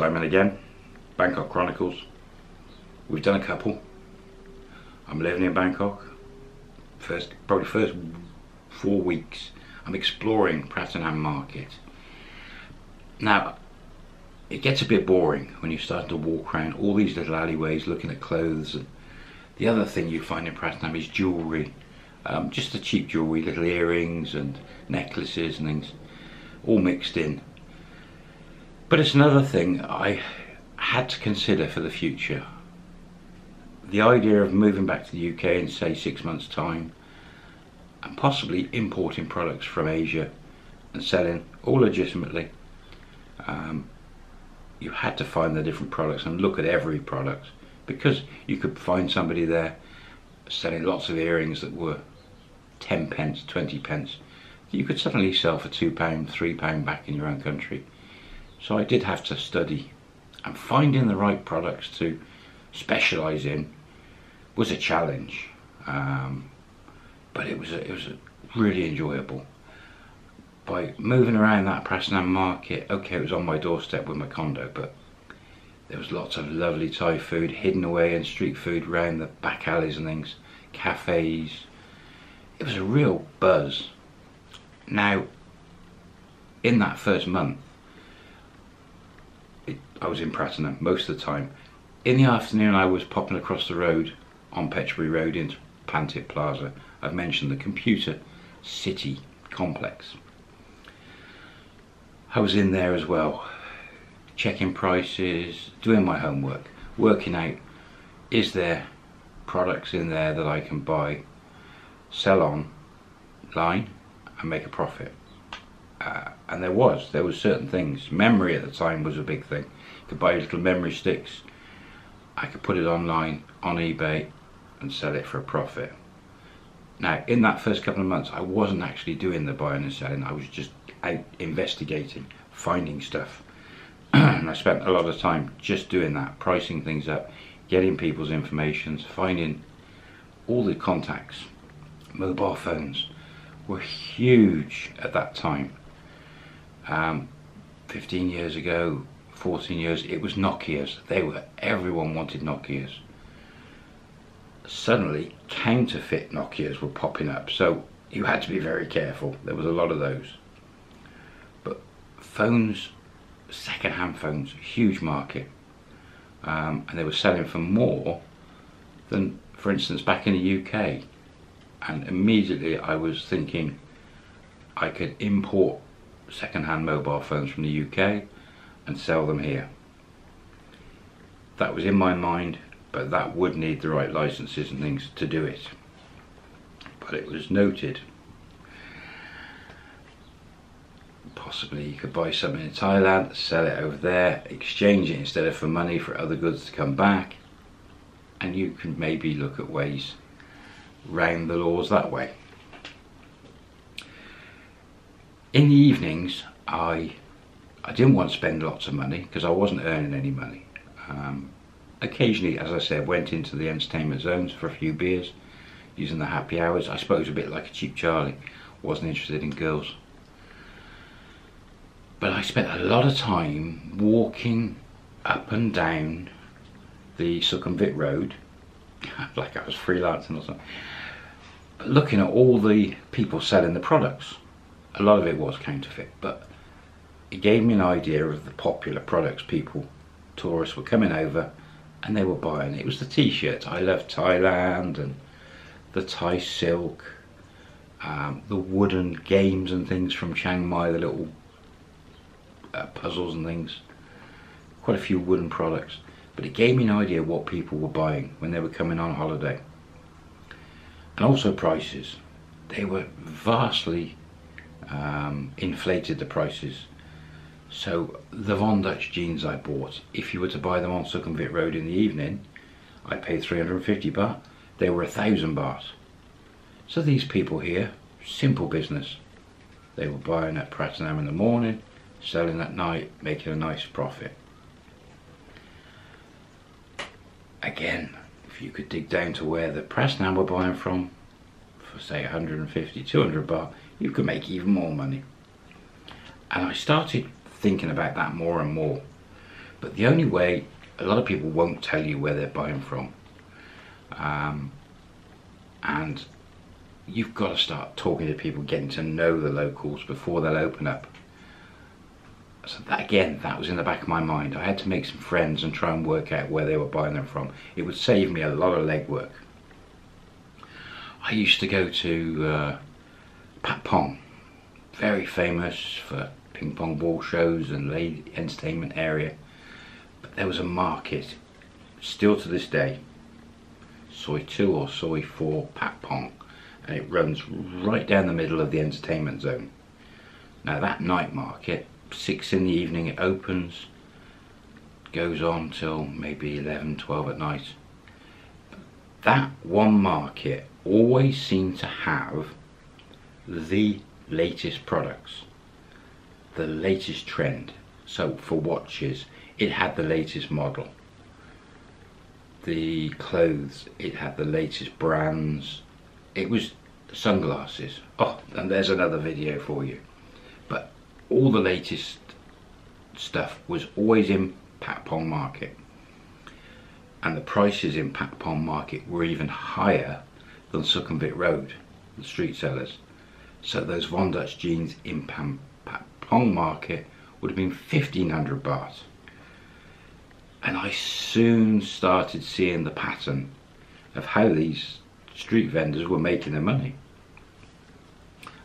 Simon again, Bangkok Chronicles. We've done a couple. I'm living in Bangkok. First, probably first four weeks, I'm exploring Pratunam Market. Now, it gets a bit boring when you start to walk around all these little alleyways looking at clothes. And the other thing you find in Pratunam is jewellery. Um, just the cheap jewellery, little earrings and necklaces and things, all mixed in. But it's another thing I had to consider for the future. The idea of moving back to the UK in say six months time and possibly importing products from Asia and selling all legitimately. Um, you had to find the different products and look at every product because you could find somebody there selling lots of earrings that were 10 pence, 20 pence. You could suddenly sell for £2, £3 back in your own country. So I did have to study and finding the right products to specialise in was a challenge. Um, but it was a, it was really enjoyable. By moving around that Pratunam market, okay, it was on my doorstep with my condo, but there was lots of lovely Thai food hidden away in street food around the back alleys and things, cafes. It was a real buzz. Now, in that first month, I was in Pratunam most of the time. In the afternoon I was popping across the road on Petchbury Road into Pantip Plaza. I've mentioned the Computer City complex. I was in there as well, checking prices, doing my homework, working out is there products in there that I can buy, sell on line and make a profit. Uh, and there was, there was certain things. Memory at the time was a big thing You could buy little memory sticks. I could put it online on eBay and sell it for a profit. Now, in that first couple of months, I wasn't actually doing the buying and selling. I was just out investigating, finding stuff. and I spent a lot of time just doing that, pricing things up, getting people's information, finding all the contacts. Mobile phones were huge at that time. Um, 15 years ago, 14 years, it was Nokia's. They were, everyone wanted Nokia's. Suddenly, counterfeit Nokia's were popping up, so you had to be very careful. There was a lot of those. But phones, second-hand phones, huge market. Um, and they were selling for more than, for instance, back in the UK. And immediately I was thinking I could import second-hand mobile phones from the UK and sell them here. That was in my mind, but that would need the right licenses and things to do it. But it was noted. Possibly you could buy something in Thailand, sell it over there, exchange it instead of for money for other goods to come back. And you can maybe look at ways round the laws that way. In the evenings, I I didn't want to spend lots of money because I wasn't earning any money. Um, occasionally, as I said, went into the entertainment zones for a few beers, using the happy hours. I suppose a bit like a cheap Charlie, wasn't interested in girls. But I spent a lot of time walking up and down the Sukhumvit Road, like I was freelancing or something, looking at all the people selling the products. A lot of it was counterfeit, but it gave me an idea of the popular products people, tourists were coming over and they were buying. It was the t-shirts. I love Thailand and the Thai silk, um, the wooden games and things from Chiang Mai, the little uh, puzzles and things. Quite a few wooden products. But it gave me an idea what people were buying when they were coming on holiday. And also prices. They were vastly um, inflated the prices so the Von Dutch jeans I bought, if you were to buy them on Sukhumvit Road in the evening, I paid 350 baht. They were a thousand baht. So these people here, simple business. They were buying at Pratunam in the morning, selling at night, making a nice profit. Again, if you could dig down to where the Pratunam were buying from, for say 150, 200 baht, you could make even more money. And I started thinking about that more and more. But the only way, a lot of people won't tell you where they're buying from. Um, and you've got to start talking to people, getting to know the locals before they'll open up. So that, again, that was in the back of my mind. I had to make some friends and try and work out where they were buying them from. It would save me a lot of legwork. I used to go to uh, Patpong, very famous for ping pong ball shows and lady entertainment area. But there was a market, still to this day, soi 2 or soi 4 Patpong and it runs right down the middle of the entertainment zone. Now that night market, 6 in the evening it opens, goes on till maybe 11, 12 at night. That one market always seemed to have the latest products, the latest trend. So for watches, it had the latest model. The clothes, it had the latest brands. It was sunglasses. Oh, and there's another video for you. But all the latest stuff was always in Patpong Market. And the prices in Patpong Market were even higher than Sukhumvit Road, the street sellers. So those Von Dutch jeans in Patpong Market would have been 1500 baht. And I soon started seeing the pattern of how these street vendors were making their money.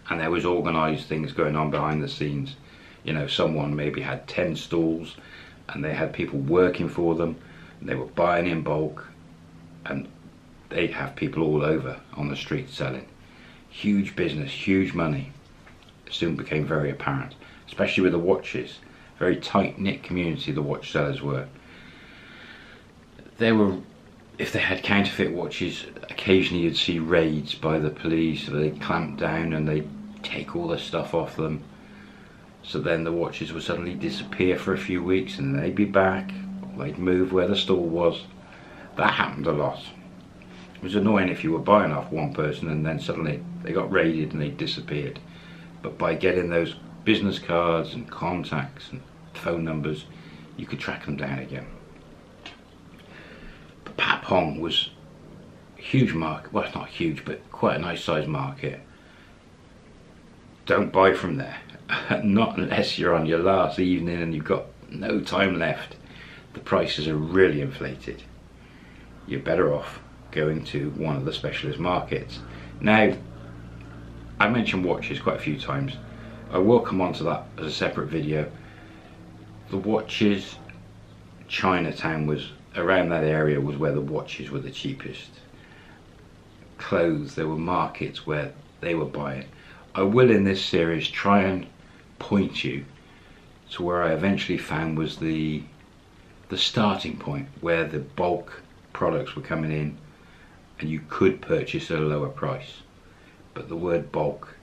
And there was organised things going on behind the scenes. You know, someone maybe had 10 stalls and they had people working for them and they were buying in bulk and they'd have people all over on the street selling. Huge business, huge money. Soon became very apparent, especially with the watches. Very tight-knit community the watch sellers were. They were if they had counterfeit watches, occasionally you'd see raids by the police. They'd clamp down and they'd take all the stuff off them. So then the watches would suddenly disappear for a few weeks and they'd be back. they'd move where the store was. That happened a lot. It was annoying if you were buying off one person and then suddenly they got raided and they disappeared. But by getting those business cards and contacts and phone numbers, you could track them down again. The Patpong was a huge market. Well, it's not huge, but quite a nice sized market. Don't buy from there. not unless you're on your last evening and you've got no time left. The prices are really inflated. You're better off going to one of the specialist markets. Now, I mentioned watches quite a few times. I will come on to that as a separate video. The watches, Chinatown was around that area was where the watches were the cheapest. Clothes, there were markets where they were buying. I will in this series try and point you to where I eventually found was the the starting point where the bulk products were coming in and you could purchase at a lower price. But the word bulk,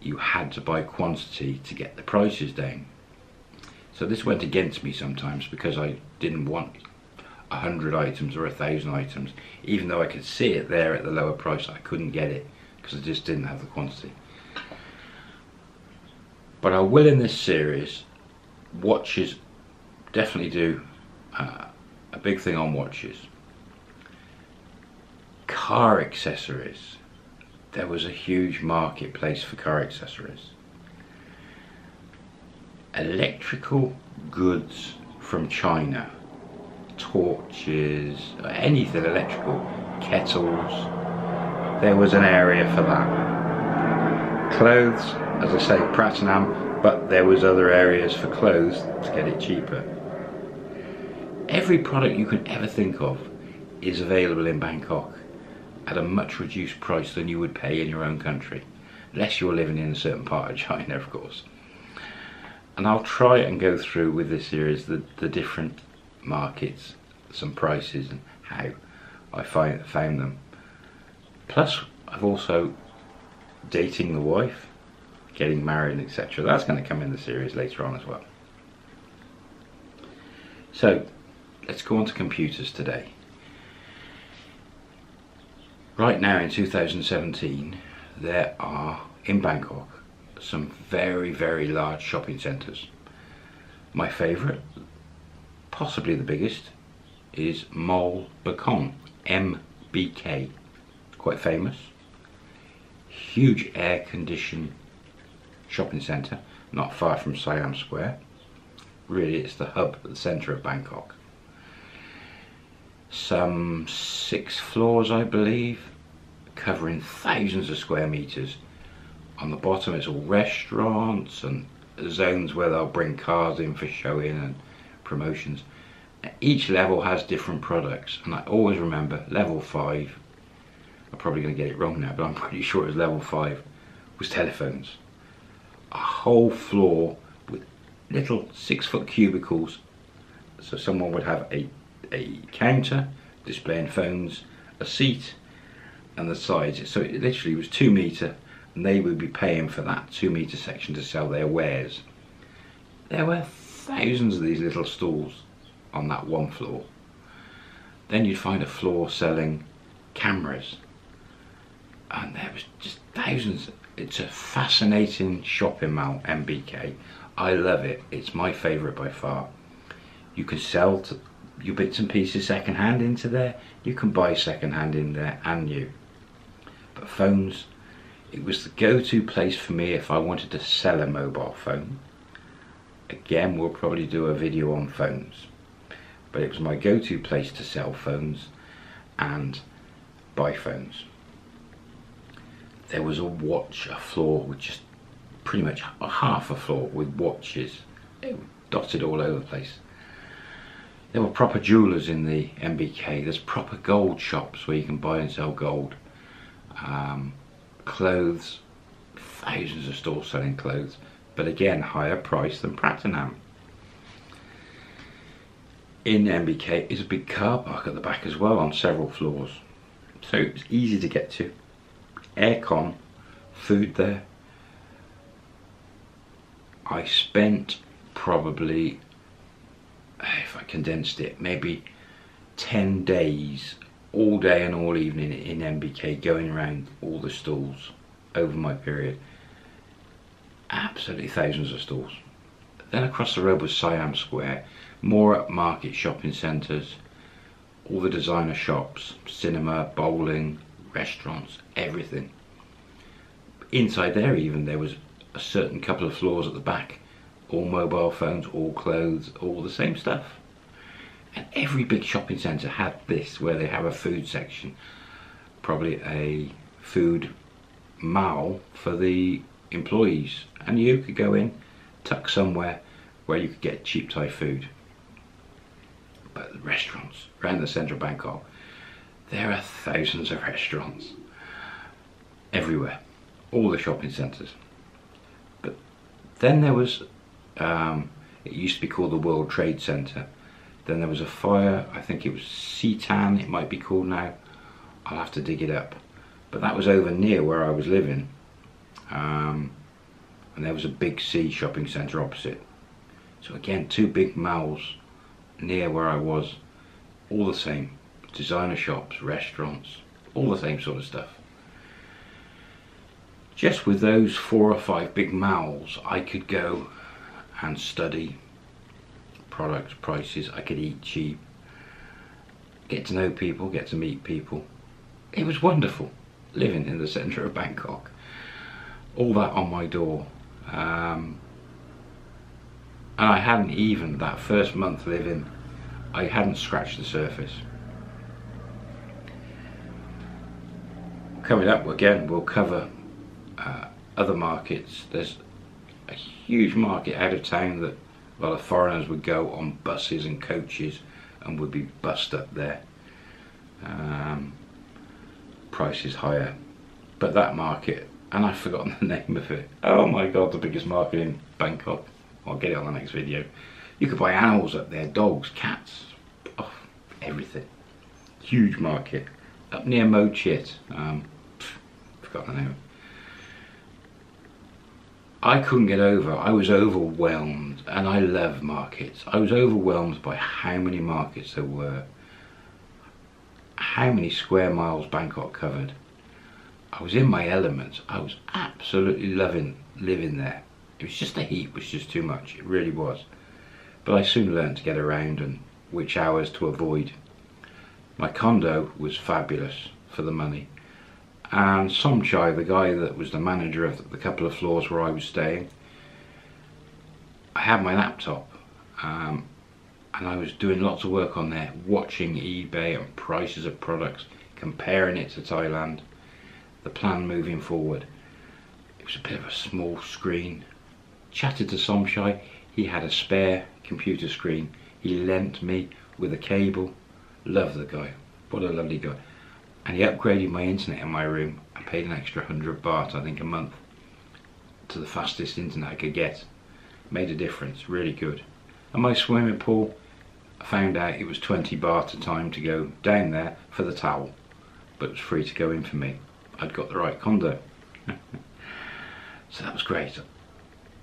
you had to buy quantity to get the prices down. So this went against me sometimes because I didn't want a hundred items or a thousand items even though I could see it there at the lower price I couldn't get it because I just didn't have the quantity but I will in this series watches definitely do uh, a big thing on watches car accessories there was a huge marketplace for car accessories electrical goods from China torches, anything electrical, kettles. There was an area for that. Clothes, as I say, Pratunam, but there was other areas for clothes to get it cheaper. Every product you can ever think of is available in Bangkok at a much reduced price than you would pay in your own country. Unless you're living in a certain part of China, of course. And I'll try and go through with this series the, the different markets, some prices and how I find, found them. Plus, I've also dating the wife, getting married, etc. That's going to come in the series later on as well. So, let's go on to computers today. Right now in 2017, there are in Bangkok some very, very large shopping centres. My favourite, possibly the biggest, is Mall Bacon, MBK. Quite famous. Huge air conditioned shopping centre, not far from Siam Square. Really, it's the hub the centre of Bangkok. Some six floors, I believe, covering thousands of square metres. On the bottom, it's all restaurants and zones where they'll bring cars in for showing and promotions. Each level has different products, and I always remember level five. I'm probably going to get it wrong now, but I'm pretty sure it was level five. Was telephones. A whole floor with little six-foot cubicles. So someone would have a a counter displaying phones, a seat, and the sides. So it literally was two meter, and they would be paying for that two meter section to sell their wares. There were thousands of these little stalls on that one floor. Then you'd find a floor selling cameras, and there was just thousands. It's a fascinating shopping mall, MBK. I love it. It's my favourite by far. You can sell to your bits and pieces second hand into there. You can buy second hand in there and new. But phones, it was the go-to place for me if I wanted to sell a mobile phone. Again, we'll probably do a video on phones. But it was my go-to place to sell phones and buy phones. There was a watch, a floor with just pretty much half a floor with watches dotted all over the place. There were proper jewellers in the MBK. There's proper gold shops where you can buy and sell gold. Um, clothes, thousands of stores selling clothes, but again, higher price than Pratunam. In MBK is a big car park at the back as well on several floors. So it's easy to get to. Aircon, food there. I spent probably if I condensed it, maybe 10 days, all day and all evening in MBK, going around all the stalls over my period. Absolutely thousands of stalls. Then across the road was Siam Square, more market shopping centres, all the designer shops, cinema, bowling, restaurants, everything. Inside there even there was a certain couple of floors at the back all mobile phones, all clothes, all the same stuff. And every big shopping centre had this, where they have a food section, probably a food mall for the employees. And you could go in, tuck somewhere where you could get cheap Thai food. But the restaurants around the centre of Bangkok, there are thousands of restaurants everywhere, all the shopping centres. But then there was um, it used to be called the World Trade Center. Then there was a fire, I think it was Seatan, it might be called now. I'll have to dig it up. But that was over near where I was living. Um, and there was a big C shopping centre opposite. So again, two big malls near where I was, all the same. Designer shops, restaurants, all the same sort of stuff. Just with those four or five big malls, I could go and study products, prices. I could eat cheap, get to know people, get to meet people. It was wonderful living in the centre of Bangkok. All that on my door. Um, and I hadn't even, that first month living, I hadn't scratched the surface. Coming up again, we'll cover uh, other markets. There's a huge market out of town that a lot of foreigners would go on buses and coaches and would be bussed up there. Um, prices higher. But that market, and I've forgotten the name of it. Oh my god, the biggest market in Bangkok. I'll get it on the next video. You could buy animals up there, dogs, cats, oh, everything. Huge market. Up near Mo Chit. Um, forgot the name. I couldn't get over. I was overwhelmed, and I love markets. I was overwhelmed by how many markets there were, how many square miles Bangkok covered. I was in my element. I was absolutely loving living there. It was just the heat was just too much. It really was. But I soon learned to get around and which hours to avoid. My condo was fabulous for the money. And Somchai, the guy that was the manager of the couple of floors where I was staying, I had my laptop um, and I was doing lots of work on there, watching eBay and prices of products, comparing it to Thailand, the plan moving forward. It was a bit of a small screen. Chatted to Somchai, he had a spare computer screen. He lent me with a cable. Love the guy. What a lovely guy. And he upgraded my internet in my room. I paid an extra 100 baht, I think, a month to the fastest internet I could get. Made a difference, really good. And my swimming pool, I found out it was 20 baht a time to go down there for the towel. But it was free to go in for me. I'd got the right condo. so that was great. And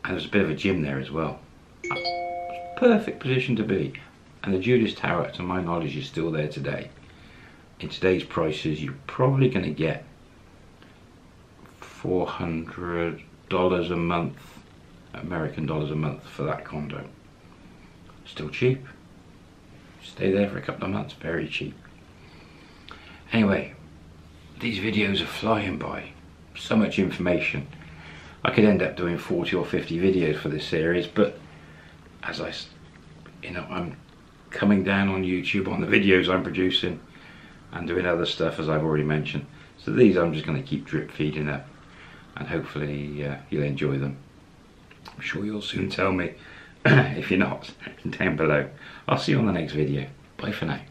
there was a bit of a gym there as well perfect position to be. And the Judas Tower, to my knowledge, is still there today. In today's prices, you're probably going to get $400 a month, American dollars a month for that condo. Still cheap. Stay there for a couple of months, very cheap. Anyway, these videos are flying by. So much information. I could end up doing 40 or 50 videos for this series, but as I, you know, I'm coming down on YouTube on the videos I'm producing and doing other stuff as I've already mentioned. So these I'm just going to keep drip feeding up and hopefully uh, you'll enjoy them. I'm sure you'll soon tell me if you're not down below. I'll see you on the next video. Bye for now.